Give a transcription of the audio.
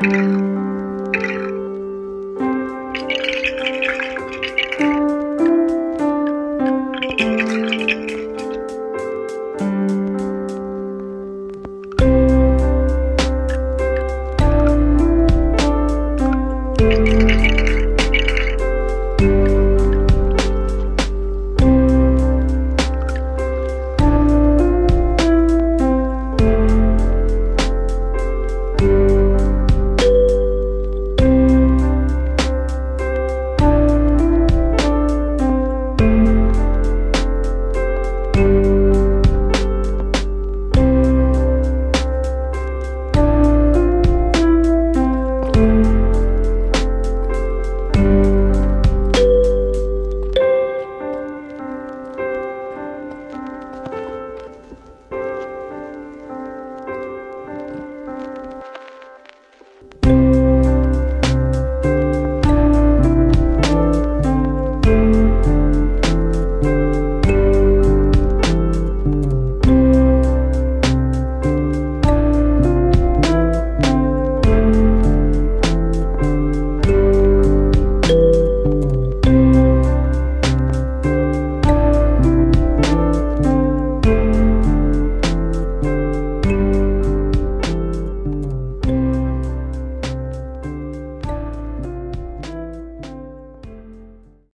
Música